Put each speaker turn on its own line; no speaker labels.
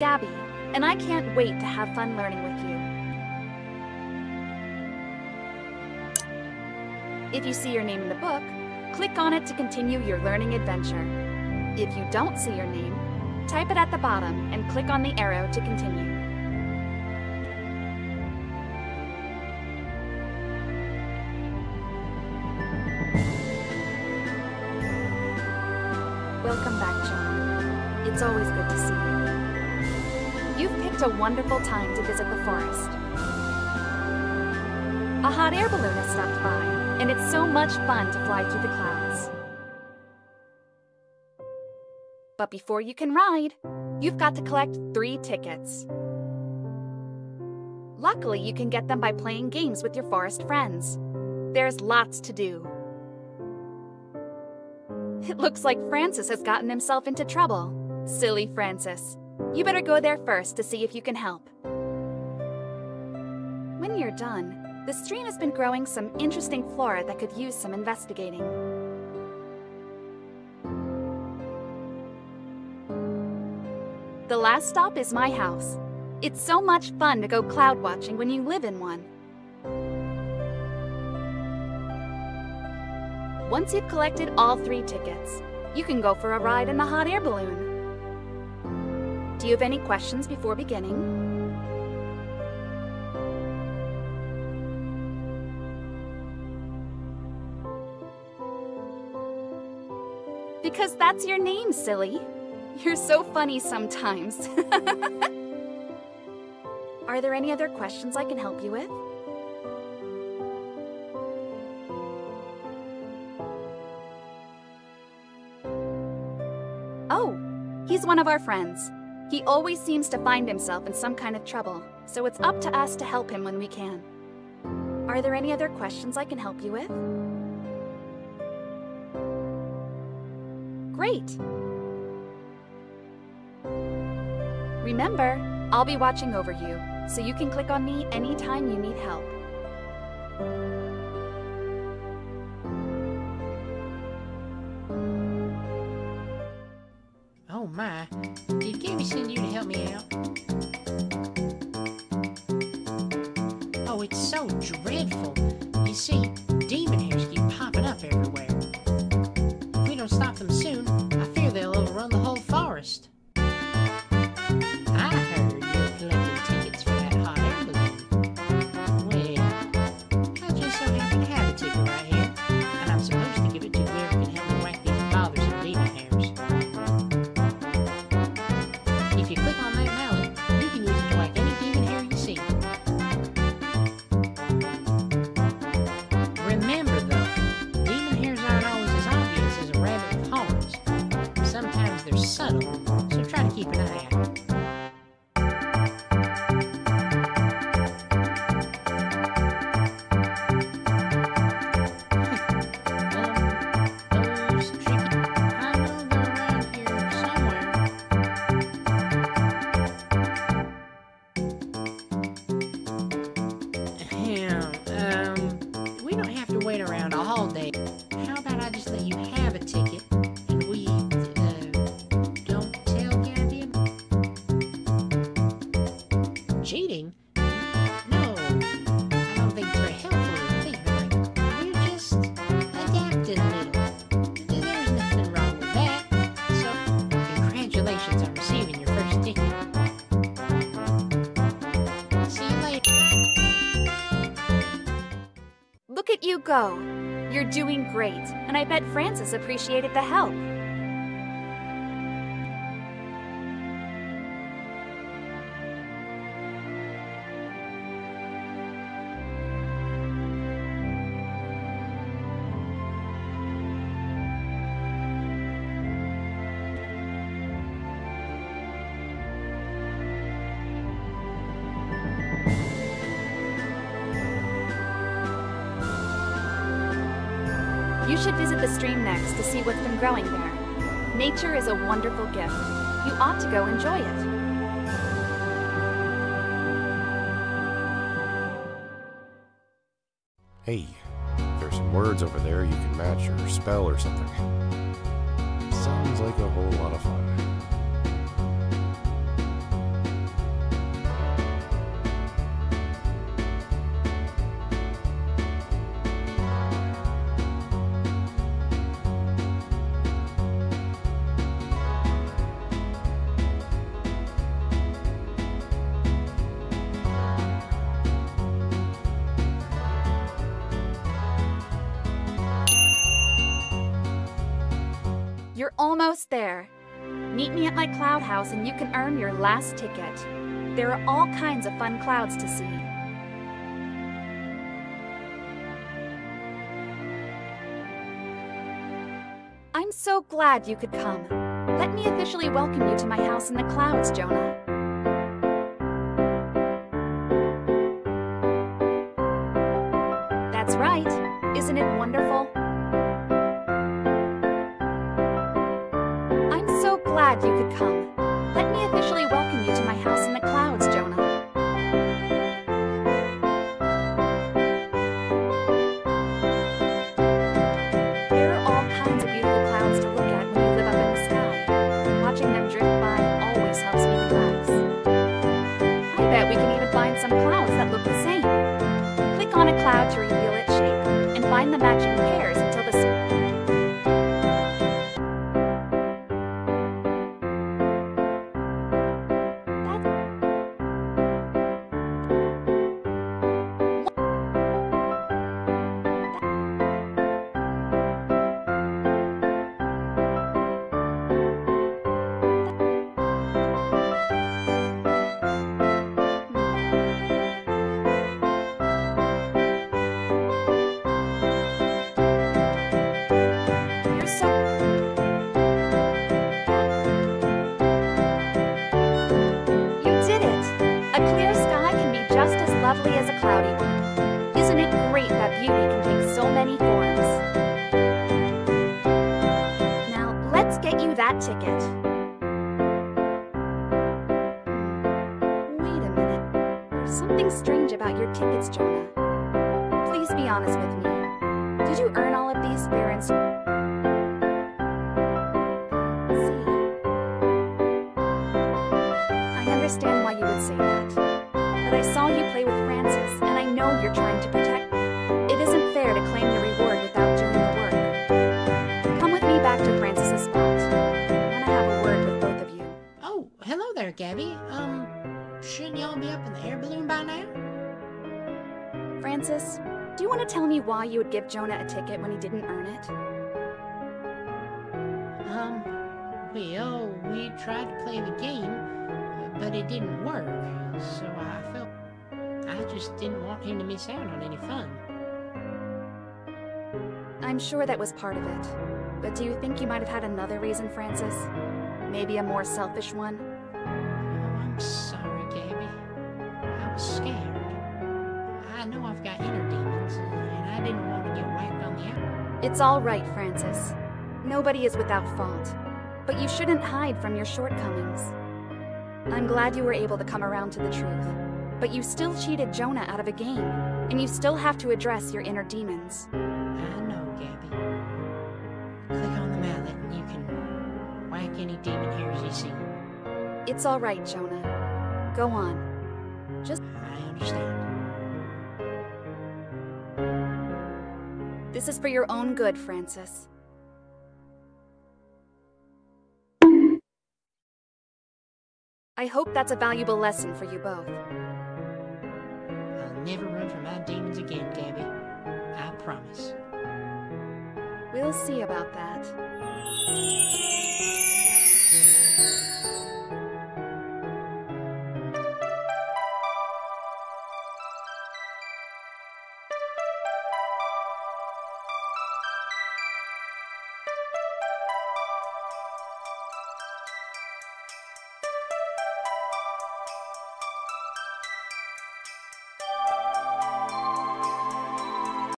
Gabby, and I can't wait to have fun learning with you. If you see your name in the book, click on it to continue your learning adventure. If you don't see your name, type it at the bottom and click on the arrow to continue. Welcome back, John. It's always good to see you. You've picked a wonderful time to visit the forest. A hot air balloon has stopped by, and it's so much fun to fly through the clouds. But before you can ride, you've got to collect three tickets. Luckily, you can get them by playing games with your forest friends. There's lots to do. It looks like Francis has gotten himself into trouble. Silly Francis. You better go there first to see if you can help. When you're done, the stream has been growing some interesting flora that could use some investigating. The last stop is my house. It's so much fun to go cloud watching when you live in one. Once you've collected all three tickets, you can go for a ride in the hot air balloon. Do you have any questions before beginning? Because that's your name, silly. You're so funny sometimes. Are there any other questions I can help you with? Oh, he's one of our friends. He always seems to find himself in some kind of trouble, so it's up to us to help him when we can. Are there any other questions I can help you with? Great! Remember, I'll be watching over you, so you can click on me anytime you need help.
Oh my, did Gabby send you to help me out? Oh, it's so dreadful. You see, demon hares keep popping
go! You're doing great, and I bet Francis appreciated the help. You should visit the stream next to see what's been growing there. Nature is a wonderful gift. You ought to go enjoy it.
Hey, there's some words over there you can match or spell or something. Sounds like a whole lot of fun.
You're almost there. Meet me at my cloud house and you can earn your last ticket. There are all kinds of fun clouds to see. I'm so glad you could come. Let me officially welcome you to my house in the clouds, Jonah. That's right. Isn't it wonderful? Come. Let me officially welcome you to my house in the clouds, Jonah. There are all kinds of beautiful clouds to look at when you live up in the sky. Watching them drift by always helps me relax. I bet we can even find some clouds that look the same. Click on a cloud to reveal its shape, and find the matching pairs ticket. Wait a minute. There's something strange about your tickets, Jonah. Please be honest with me. Did you earn all of these fair and? See. I understand why you would say that. But I saw you play with Francis, and I know you're trying to protect. Me. It isn't fair to claim the reward
Gabby. Um, shouldn't y'all be up in the air balloon by now?
Francis, do you want to tell me why you would give Jonah a ticket when he didn't earn it?
Um, well, we tried to play the game, but it didn't work. So I felt I just didn't want him to miss out on any fun.
I'm sure that was part of it. But do you think you might have had another reason, Francis? Maybe a more selfish one?
I'm sorry, Gabby. I was scared. I know I've got inner demons, and I didn't want to get whacked on the out.
It's all right, Francis. Nobody is without fault. But you shouldn't hide from your shortcomings. I'm glad you were able to come around to the truth. But you still cheated Jonah out of a game, and you still have to address your inner demons.
I know, Gabby. Click on the mallet, and you can whack any demon hares you see.
It's all right, Jonah. Go on. Just
I understand.
this is for your own good, Francis. I hope that's a valuable lesson for you both.
I'll never run from my demons again, Gabby. I promise.
We'll see about that.